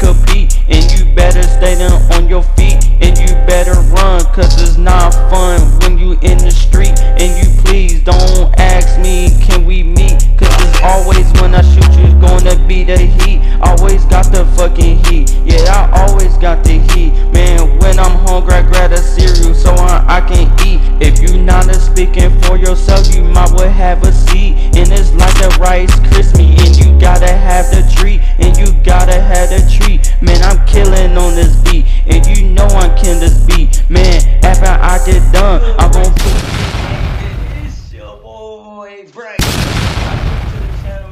compete. And you better stay down on your feet. And you better run, cause it's not fun when you in the street. And you please don't ask me, can we meet? Cause it's always when I shoot you, it's gonna be the heat. Always got the fucking heat. Yeah, I always got the heat. Man, when I'm hungry, I grab a cereal so I, I can eat. If you not speaking for yourself, you might well have a seat. And it's like a Rice Krispie, and you gotta have the treat, and you gotta have the treat. Man, I'm killing on this beat, and you know I'm killing this beat. Man, after I get done, I'm gonna put. It's your boy, Frank.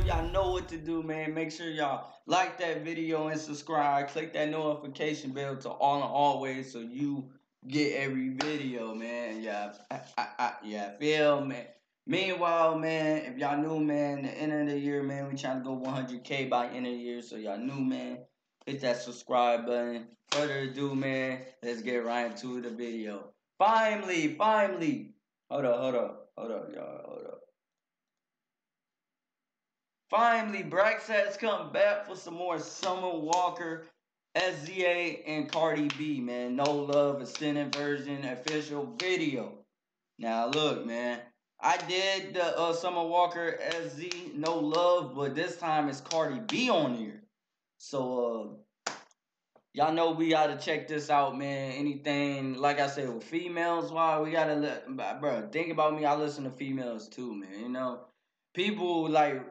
Y'all know what to do, man. Make sure y'all like that video and subscribe. Click that notification bell to all and always so you get every video, man. Yeah, I, I, I, yeah, feel man. Meanwhile, man, if y'all new, man, the end of the year, man, we trying to go 100k by end of the year. So y'all new, man, hit that subscribe button. Further ado, man, let's get right into the video. Finally, finally. Hold up, hold up, hold up, y'all, hold up. Finally, Brax has come back for some more Summer Walker SZA and Cardi B, man. No Love extended version official video. Now look, man. I did the uh, Summer Walker SZ No Love, but this time it's Cardi B on here. So uh y'all know we gotta check this out, man. Anything like I said with females, why we gotta let bro, think about me, I listen to females too, man. You know? People like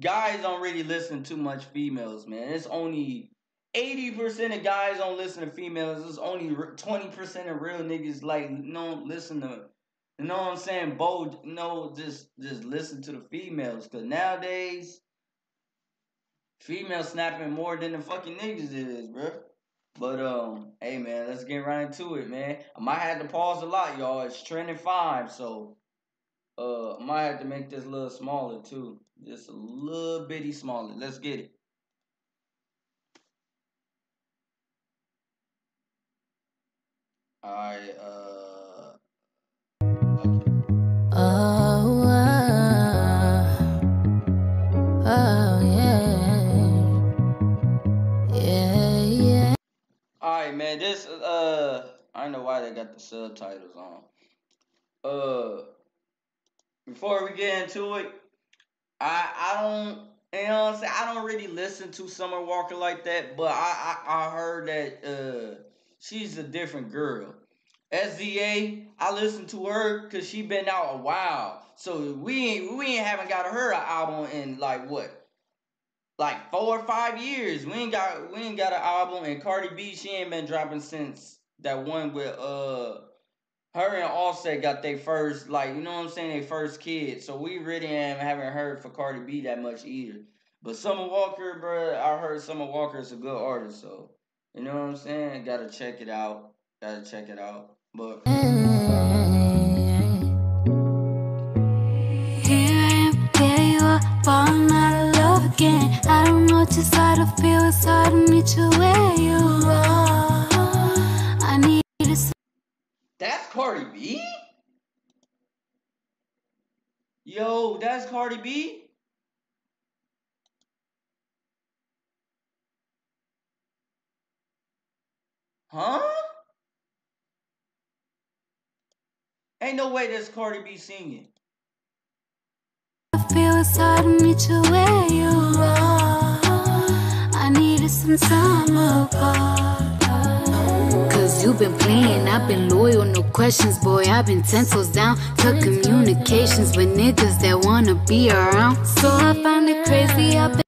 guys don't really listen too much females, man. It's only 80% of guys don't listen to females. There's only 20% of real niggas like don't listen to you know what I'm saying? Bold, no, just just listen to the females. Cause nowadays, females snapping more than the fucking niggas is, bro. But um, hey man, let's get right into it, man. I might have to pause a lot, y'all. It's trending five, so uh, I might have to make this a little smaller too, just a little bitty smaller. Let's get it. I uh. Oh, uh, oh, yeah, yeah, yeah. Alright, man. This uh, I don't know why they got the subtitles on. Uh, before we get into it, I I don't. You know what I'm saying? I don't really listen to Summer Walker like that, but I I, I heard that uh she's a different girl. SZA, I listened to her because she been out a while. So we ain't we ain't haven't got her an album in like what? Like four or five years. We ain't got we ain't got an album and Cardi B, she ain't been dropping since that one with uh her and Offset got their first like you know what I'm saying, their first kid. So we really haven't heard for Cardi B that much either. But Summer Walker, bro, I heard Summer Walker is a good artist, so you know what I'm saying? Gotta check it out. Gotta check it out. But falling out of love again. I don't know feel, it's hard to meet you where you are. I need that's Cardi B? Yo, that's Cardi B? Huh? Ain't no way that's Cardi B singing. I feel, it's hard to meet you where you are. I needed some time apart. Cause you've been playing, I've been loyal, no questions, boy. I've been ten toes down to communications with niggas that wanna be around. So I find it crazy, I've been.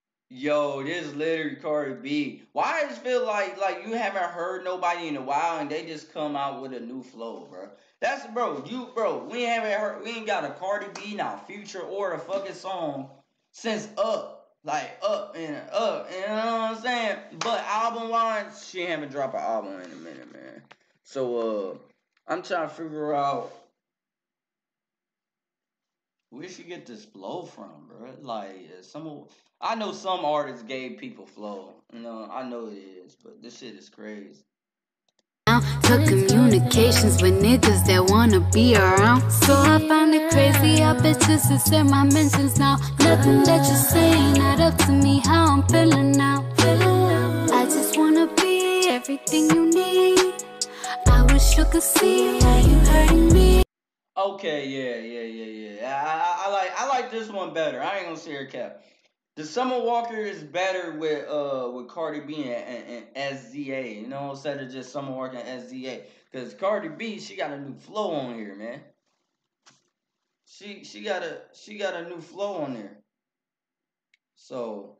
Yo, this is literally Cardi B. Why does it feel like like you haven't heard nobody in a while and they just come out with a new flow, bro? That's bro, you bro, we haven't heard we ain't got a Cardi B now, future or a fucking song since up. Like up and up, you know what I'm saying? But album wise, she haven't dropped an album in a minute, man. So uh I'm trying to figure out where she get this flow from, bro? Like some, I know some artists gave people flow. You know, I know it is, but this shit is crazy. To communications with niggas that wanna be around. So I it crazy. Bitches my mentions now. Nothing that you're not up to me. How I'm feeling now. I just wanna be everything you need. I wish you could see how you hurting me. Okay, yeah, yeah, yeah, yeah. I, I, I like I like this one better. I ain't gonna say her cap. The Summer Walker is better with uh with Cardi B and, and, and SZA. You know, instead of just Summer Walker and SZA. Cause Cardi B, she got a new flow on here, man. She she got a she got a new flow on there. So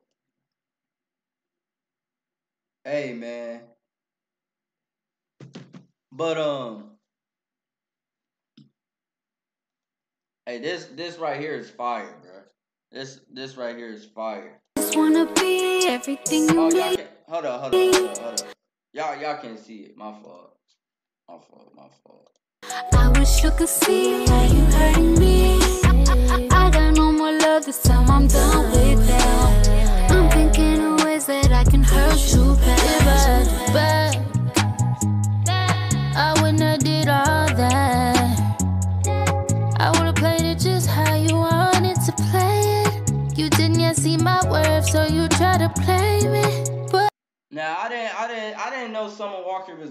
hey man. But um Hey, this this right here is fire, bro. This this right here is fire. Just wanna be everything you Oh, y'all can hold up, hold up, hold up, hold up. Y'all y'all can't see it. My fault. My fault. My fault. I wish you could see how you hurting me. I, I, I got no more love this time. I'm done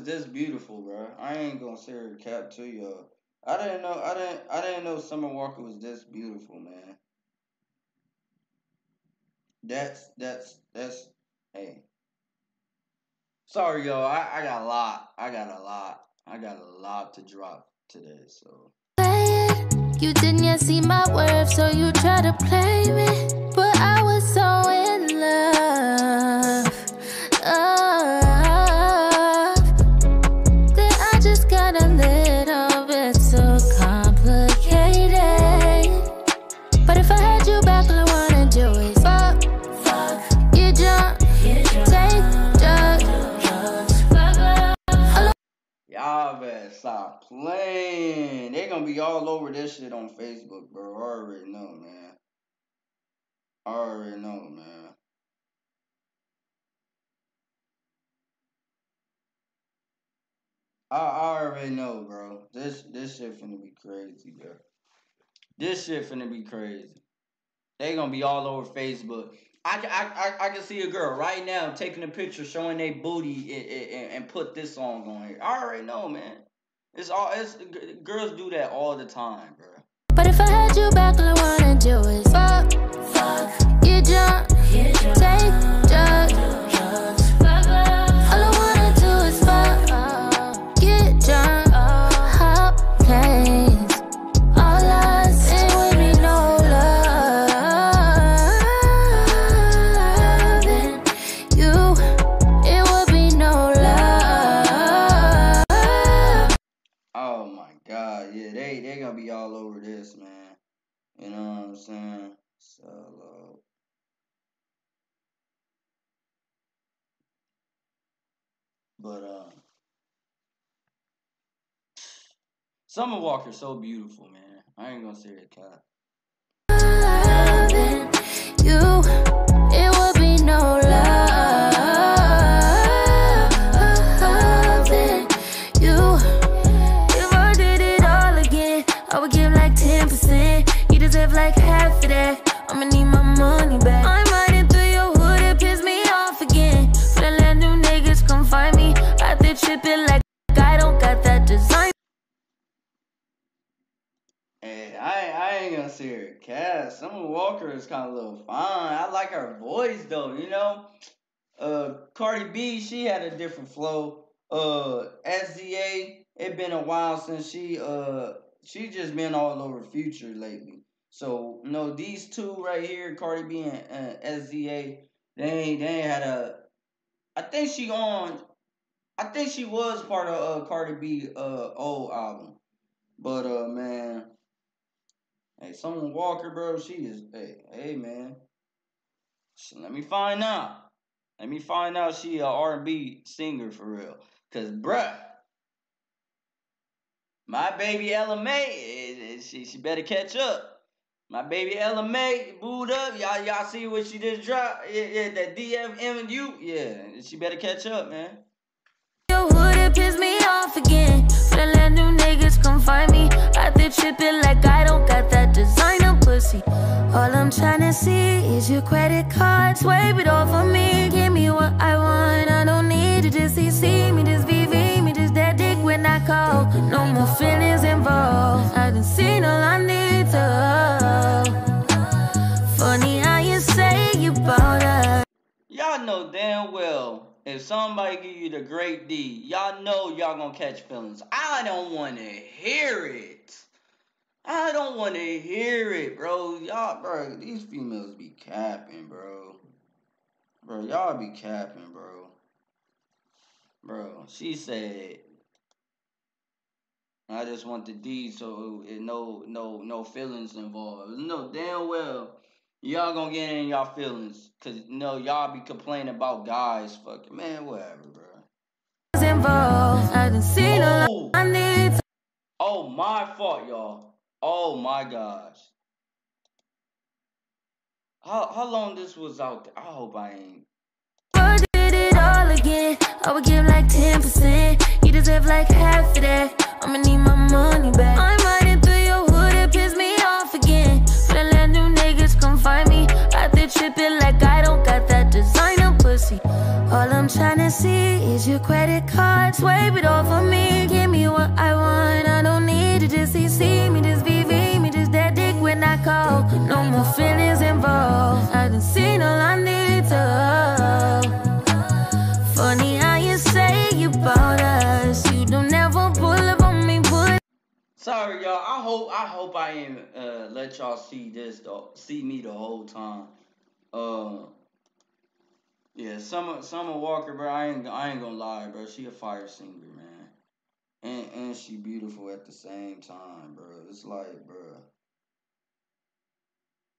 This beautiful, bro. I ain't gonna say her cap to y'all. I didn't know I didn't I didn't know Summer Walker was this beautiful, man. That's that's that's hey. Sorry y'all, I, I got a lot. I got a lot. I got a lot to drop today, so. You didn't yet see my worth, so you try to play me. I already know, man. I, already know, bro. This this shit finna be crazy, bro. This shit finna be crazy. They gonna be all over Facebook. I, I, I, I can see a girl right now taking a picture showing their booty and, and, and put this song on here. I already know, man. It's all it's girls do that all the time, bro. But if I had you back, all I wanna do is fuck, Oh my god, yeah, they they gonna be all over this, man. You know what I'm saying? Uh, but um Summer Walker's so beautiful, man. I ain't gonna say that cat. Summer Walker is kind of a little fine. I like her voice though, you know. Uh, Cardi B, she had a different flow. Uh, SZA, it been a while since she uh she just been all over Future lately. So you know these two right here, Cardi B and uh, SZA, they they had a. I think she on. I think she was part of uh Cardi B uh old album, but uh man. Summer Walker, bro, she is. Hey, hey, man. So let me find out. Let me find out she a R&B singer for real. Cause, bruh, my baby Ella Mai, eh, eh, she she better catch up. My baby Ella Mai, booed up. Y'all y'all see what she just dropped? Yeah, yeah, that DFMU. Yeah, she better catch up, man. Piss me off again. Niggas come find me. Out there tripping like I don't got that designer pussy. All I'm tryna see is your credit card. Swipe it off of me. Give me what I want. Give you the great D, y'all know y'all gonna catch feelings. I don't want to hear it. I don't want to hear it, bro. Y'all, bro, these females be capping, bro. Bro, y'all be capping, bro. Bro, she said, I just want the D, so it, no, no, no feelings involved. No, damn well, y'all gonna get in y'all feelings, cause no, y'all be complaining about guys, fucking man, whatever, bro. involved. I done seen a. Oh, I need oh, my fault, y'all. Oh my gosh. How how long this was out there? I hope I ain't. I did it all again. I would give like 10%. You deserve like half of that. I'ma need my money back. Out tripping like I don't got that designer pussy. All I'm trying to see is your credit card. Swipe it off of me. Give me what I want. I don't need to just see me, just VV me, just that dick when I call. No more feelings involved. I done seen all I need to. Funny how you say you about us. You don't ever pull up on me, put Sorry, y'all. I hope I hope I ain't uh, let y'all see this though. See me the whole time. Uh, yeah, Summer Summer Walker, bro. I ain't I ain't gonna lie, bro. She a fire singer, man, and and she beautiful at the same time, bro. It's like, bro.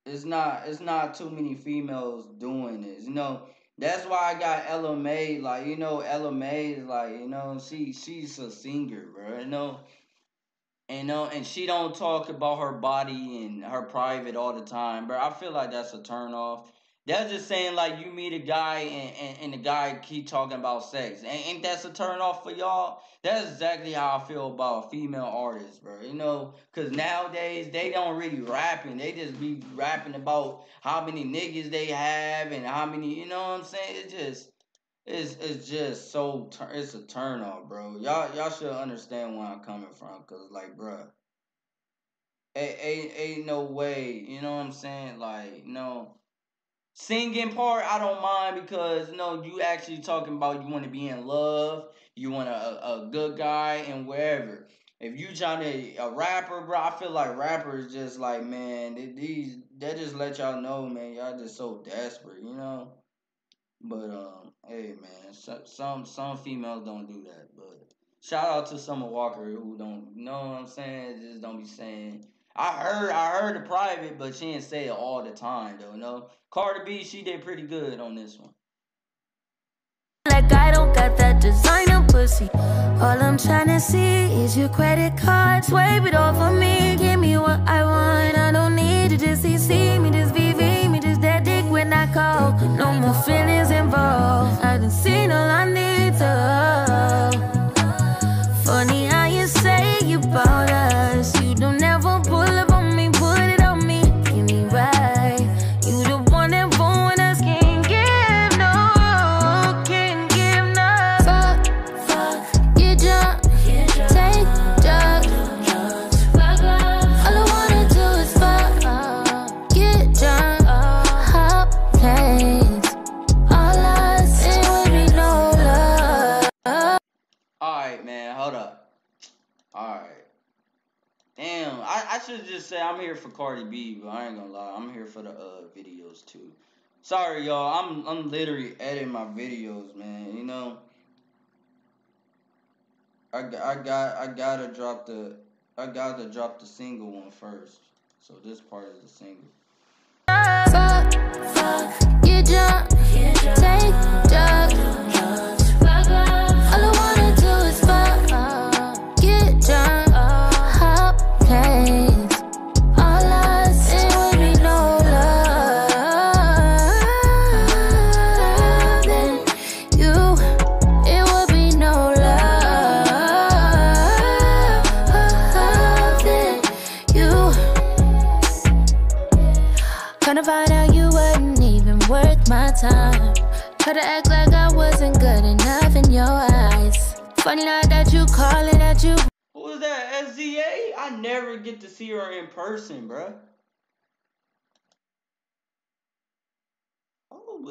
It's not it's not too many females doing this, you know. That's why I got Ella Mai, like you know, Ella Mai is like you know she she's a singer, bro. You know, and no, and she don't talk about her body and her private all the time, bro. I feel like that's a turn off. That's just saying like you meet a guy and, and, and the guy keep talking about sex. Ain't, ain't that's a turn off for y'all? That's exactly how I feel about female artists, bro. You know, cause nowadays they don't really rapping. They just be rapping about how many niggas they have and how many. You know what I'm saying? It just it's it's just so it's a turn off, bro. Y'all y'all should understand where I'm coming from, cause like, bro, ain't, ain't ain't no way. You know what I'm saying? Like, no singing part I don't mind because you know you actually talking about you want to be in love, you want a, a, good guy and wherever. If you trying to a rapper, bro, I feel like rappers just like man, they, these they just let y'all know, man, y'all just so desperate, you know. But um, hey man, so, some some females don't do that. But shout out to Summer Walker who don't know what I'm saying. Just don't be saying. I heard I heard the private, but she didn't say it all the time though. No, Cardi B she did pretty good on this one. like I don't got that designer pussy. All I'm trying to see is your credit card. Swipe it off of me. Give me what I want. I don't need to just see me, just VV me, just that dick when I call. No more feelings involved. I done seen all I need to. All right. Damn, I, I should just say I'm here for Cardi B, but I ain't gonna lie, I'm here for the uh videos too. Sorry, y'all, I'm I'm literally editing my videos, man. You know, I, g- I got I gotta drop the I gotta drop the single one first. So this part is the single. Fuck, fuck, get drunk, take drugs.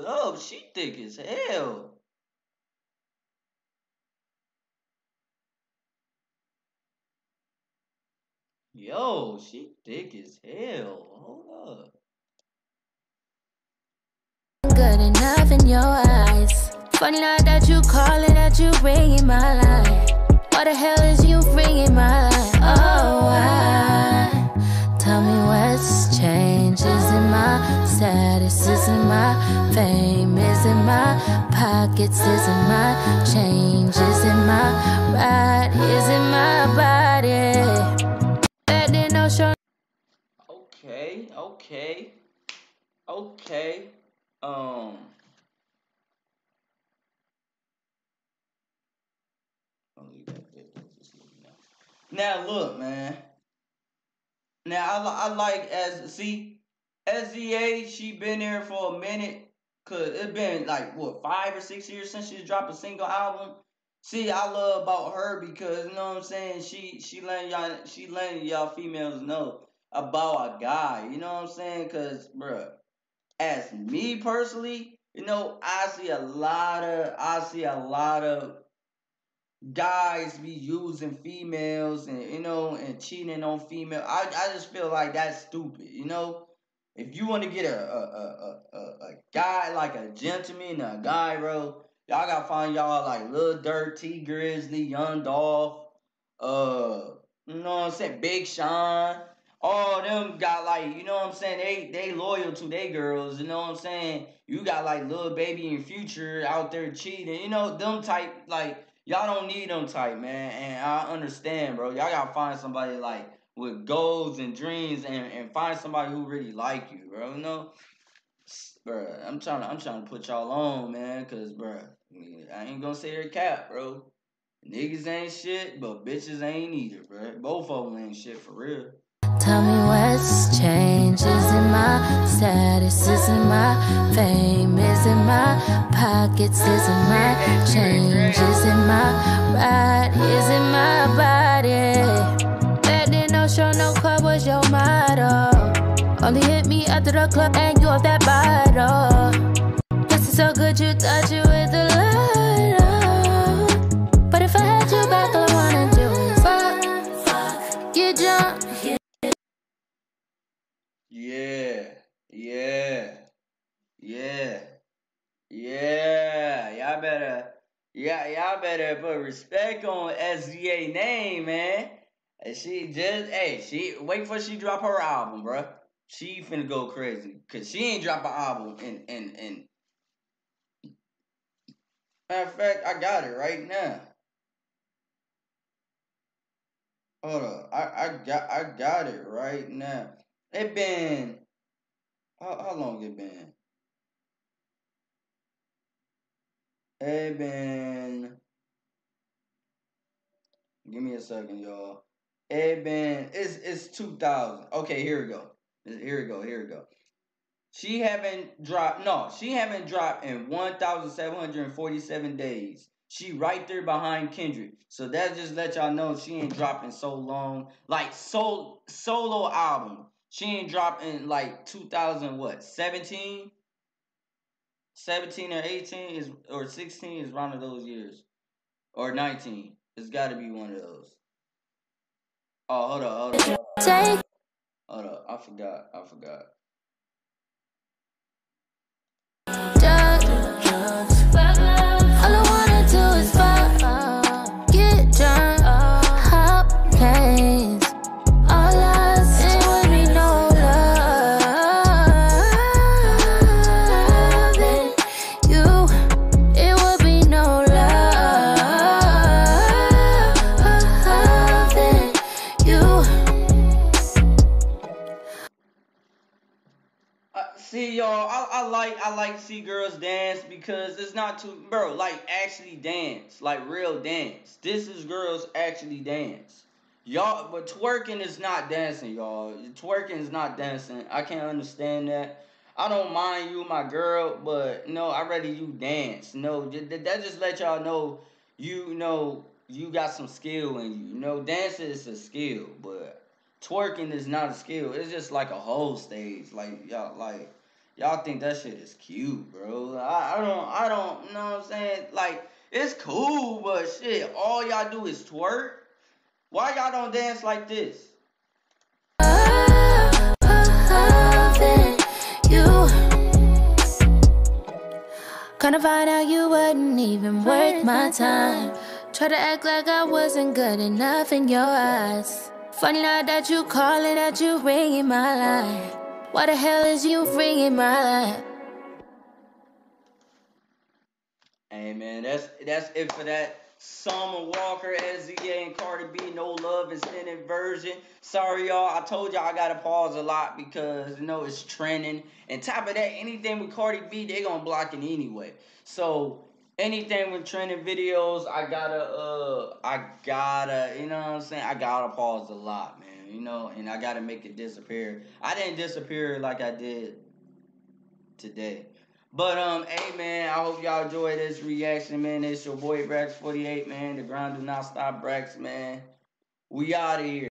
Up. She thick as hell. Yo, she thick as hell. Hold up. Good enough in your eyes. Funny like that you calling, that you ringing my line. What the hell is you ringing my line? Status? Is it my fame? Is it my pockets? Is it my change? Is it my ride? Is it my body? That didn't no show. Okay, okay, okay. Um. Now look, man. Now I, I like as see, SZA. She been there for a minute. Cause it been like what five or six years since she's dropped a single album. See, I love about her because you know what I'm saying. She she letting y'all she letting y'all females know about a guy. You know what I'm saying? Cause bruh, as me personally, you know, I see a lot of I see a lot of guys be using females and you know and cheating on female. I I just feel like that's stupid. You know, if you want to get a a, a a a guy like a gentleman, a guy, bro, y'all gotta find y'all like Lil Durk, Tee Grizzley, Young Dolph, uh, you know what I'm saying, Big Sean. All them got like, you know what I'm saying? They they loyal to they girls, you know what I'm saying? You got like Lil Baby and Future out there cheating, you know, them type like Y'all don't need them type, man. And I understand, bro. Y'all gotta find somebody like with goals and dreams and, and find somebody who really like you, bro. You know? Bro, I'm trying to I'm trying to put y'all on, man, cause bro, I ain't gonna say her cap, bro. Niggas ain't shit, but bitches ain't either, bro. Both of them ain't shit for real. Tell me what's changed. Is it my status? Is it my fame? Is it my pockets? Is it my change? Is it my ride? Is it my body? Show, no club was your motto. Only hit me after the club and you off that bottle. This is so good, you thought you with the light. But if I had you back, all I wanna do is fuck, get drunk. Yeah, yeah, yeah, yeah. Y'all better, yeah, y'all better put respect on SZA name, man. And she just, hey, she wait for she drop her album, bruh. She finna go crazy, cause she ain't drop an album and and and Matter of fact, I got it right now. Hold up, I I got I got it right now. It been how, how long it been? It been. Give me a second, y'all. It been. It's it's two thousand. Okay, here we go. Here we go. Here we go. She haven't dropped. No, she haven't dropped in one thousand seven hundred forty-seven days. She right there behind Kendrick. So that just let y'all know she ain't dropping so long. Like sol solo album. She ain't dropping like 2000 what 17? 17 or 18 is or 16 is one of those years. Or 19. It's gotta be one of those. Oh hold up, hold up, hold up. Hold up. I forgot. I forgot. drugs. All like like see girls dance because it's not too bro like actually dance like real dance. This is girls actually dance. Y'all, but twerking is not dancing, y'all. Twerking is not dancing. I can't understand that. I don't mind you, my girl, but no, I rather you dance. No, that just let y'all know you know you got some skill in you. You know, dancing is a skill, but twerking is not a skill. It's just like a whole stage. Like y'all, like Y'all think that shit is cute, bro. I, I don't I don't you know what I'm saying? Like, it's cool, but shit, all y'all do is twerk. Why y'all don't dance like this? Kinda find out you wasn't even worth my time. Try to act like I wasn't good enough in your eyes. Funny now that you calling, that you ringing my line. Why the hell is you ringing my line? Hey man, that's that's it for that. Summer Walker, SZA, and Cardi B, No Love extended version. Sorry y'all, I told y'all I gotta pause a lot because you know it's trending. And top of that, anything with Cardi B, they gonna block it anyway. So anything with trending videos, I gotta uh I gotta, you know what I'm saying? I gotta pause a lot, man. You know, and I gotta make it disappear. I didn't disappear like I did today. But um, hey man, I hope y'all enjoy this reaction, man. It's your boy Brax48, man. The grind do not stop, Brax, man. We out of here.